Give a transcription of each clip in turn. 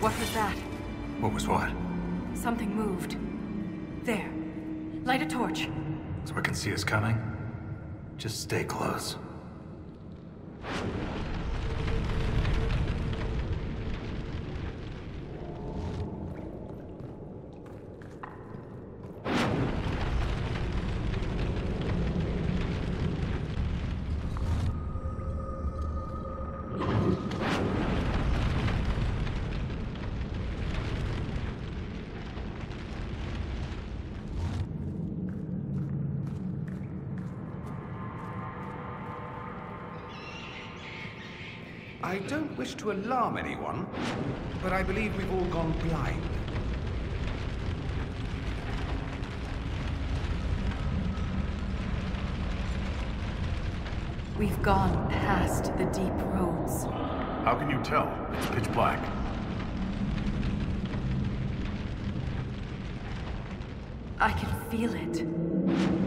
What was that? What was what? Something moved. There. Light a torch. So I can see us coming? Just stay close. I don't wish to alarm anyone, but I believe we've all gone blind. We've gone past the deep roads. How can you tell? It's pitch black. I can feel it.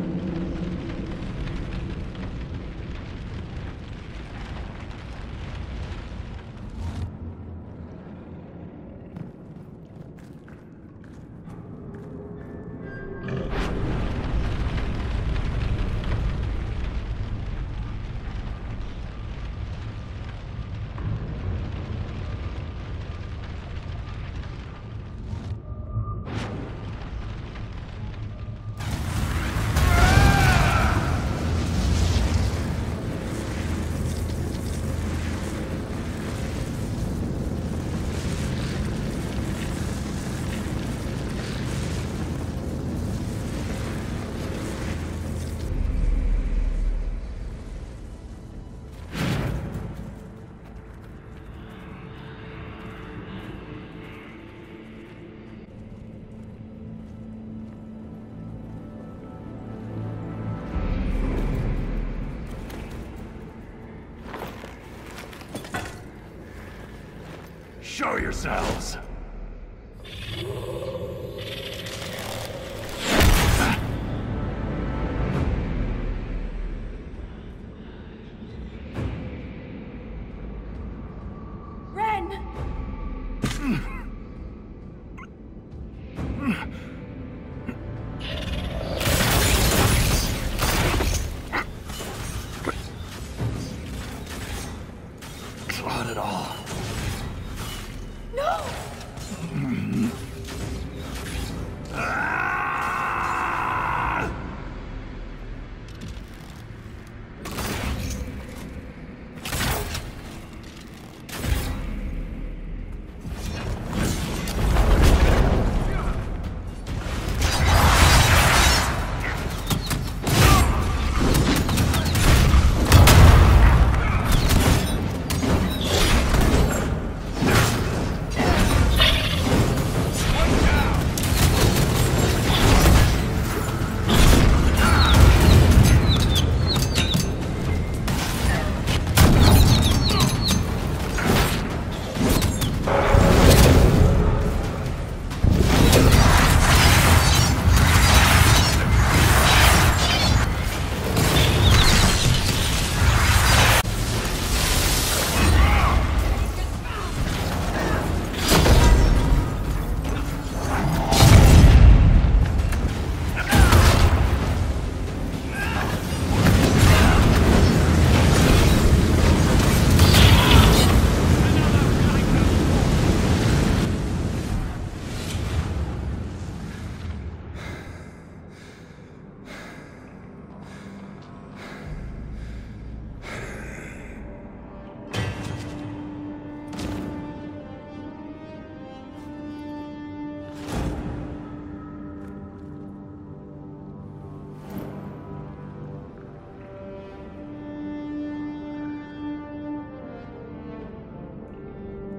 Show yourselves!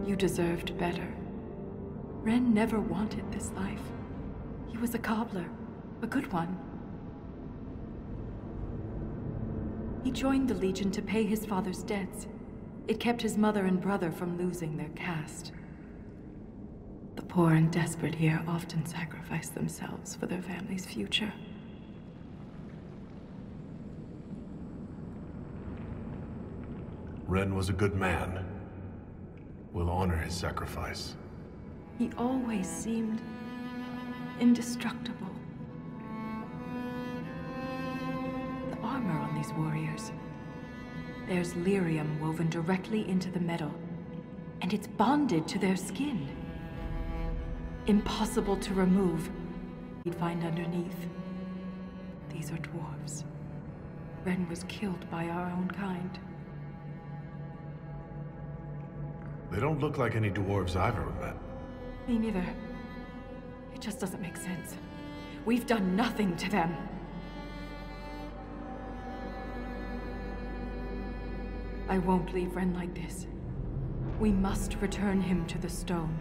You deserved better. Renn never wanted this life. He was a cobbler, a good one. He joined the Legion to pay his father's debts. It kept his mother and brother from losing their caste. The poor and desperate here often sacrifice themselves for their family's future. Renn was a good man. We'll honor his sacrifice. He always seemed indestructible. The armor on these warriors. There's lyrium woven directly into the metal, and it's bonded to their skin. Impossible to remove. You'd find underneath. These are dwarves. Renn was killed by our own kind. They don't look like any dwarves I've ever met. Me neither. It just doesn't make sense. We've done nothing to them. I won't leave Renn like this. We must return him to the stone.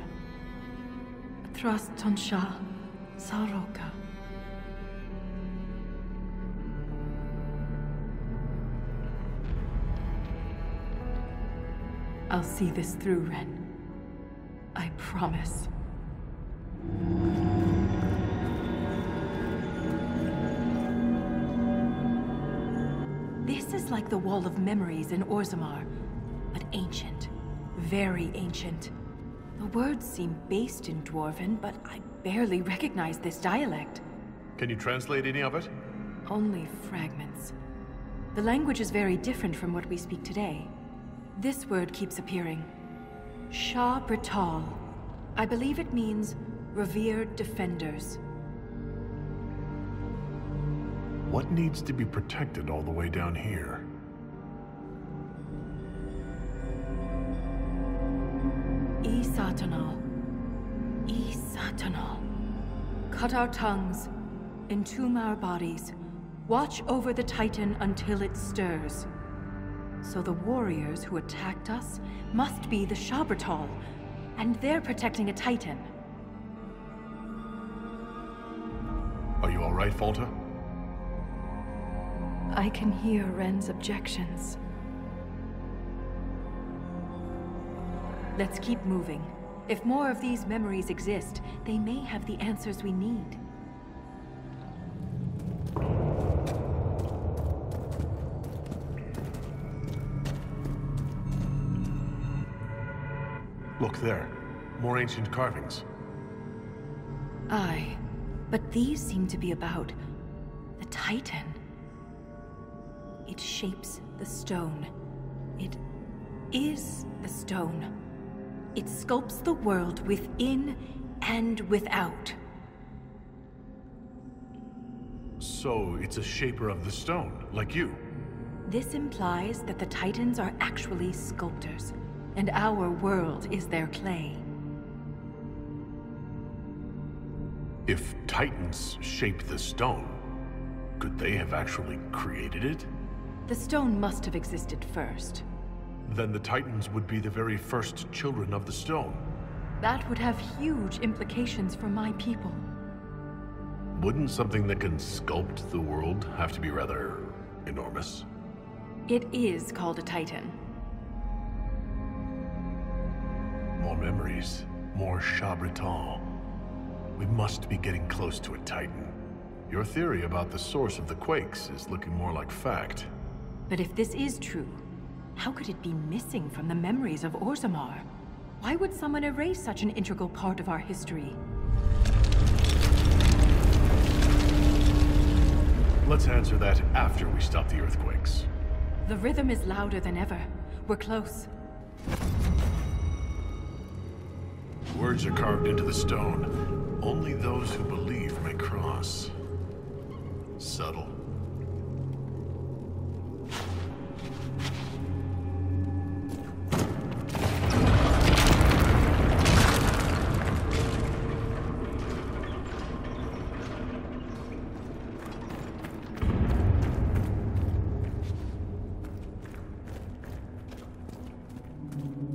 Thrust Tonsha Salroka. I'll see this through, Renn. I promise. This is like the Wall of Memories in Orzammar, but ancient. Very ancient. The words seem based in Dwarven, but I barely recognize this dialect. Can you translate any of it? Only fragments. The language is very different from what we speak today. This word keeps appearing. Sha-Brytol. I believe it means revered defenders. What needs to be protected all the way down here? Isatanal. Isatanal. Cut our tongues, entomb our bodies, watch over the Titan until it stirs. So the warriors who attacked us must be the Sha-Brytol, and they're protecting a Titan. Are you all right, Valta? I can hear Renn's objections. Let's keep moving. If more of these memories exist, they may have the answers we need. There. More ancient carvings. Aye, but these seem to be about the Titan. It shapes the stone. It is the stone. It sculpts the world within and without. So, it's a shaper of the stone, like you. This implies that the Titans are actually sculptors, and our world is their clay. If Titans shape the stone, could they have actually created it? The stone must have existed first. Then the Titans would be the very first children of the stone. That would have huge implications for my people. Wouldn't something that can sculpt the world have to be rather enormous? It is called a Titan. Memories, more Shah We must be getting close to a Titan. Your theory about the source of the quakes is looking more like fact. But if this is true, how could it be missing from the memories of Orzammar? Why would someone erase such an integral part of our history? Let's answer that after we stop the earthquakes. The rhythm is louder than ever. We're close. Words are carved into the stone. Only those who believe may cross. Subtle.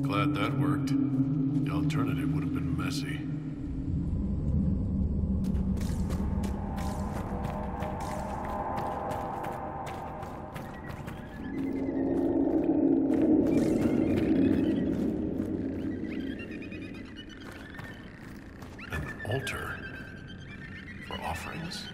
Glad that worked. Alternative would have been messy. An altar for offerings?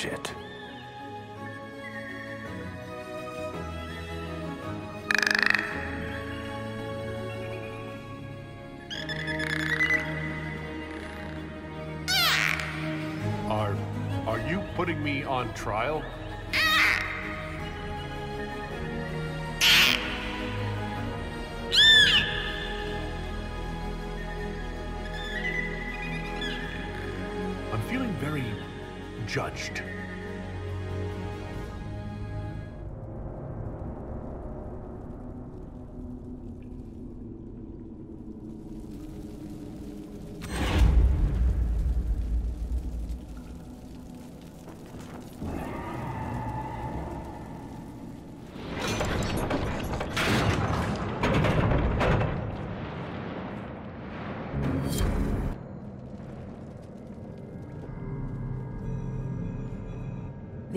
Shit. Are... are you putting me on trial? I'm feeling very judged.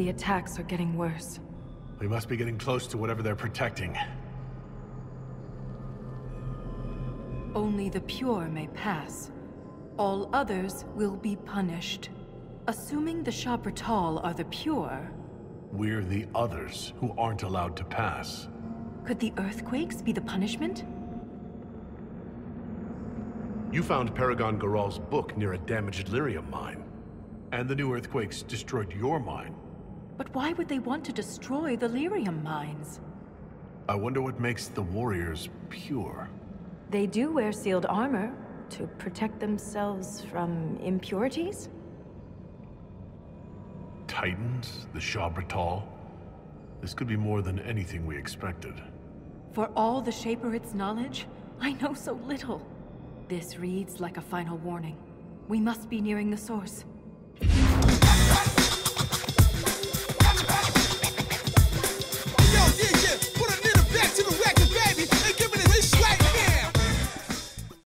The attacks are getting worse. We must be getting close to whatever they're protecting. Only the pure may pass. All others will be punished. Assuming the Sha-Brytol are the pure, We're the others who aren't allowed to pass. could the earthquakes be the punishment? You found Paragon Garal's book near a damaged lyrium mine. And the new earthquakes destroyed your mine. But why would they want to destroy the lyrium mines? I wonder what makes the warriors pure. They do wear sealed armor to protect themselves from impurities? Titans, the Sha-Brytol. This could be more than anything we expected. For all the Shaperate's knowledge, I know so little. This reads like a final warning. We must be nearing the source.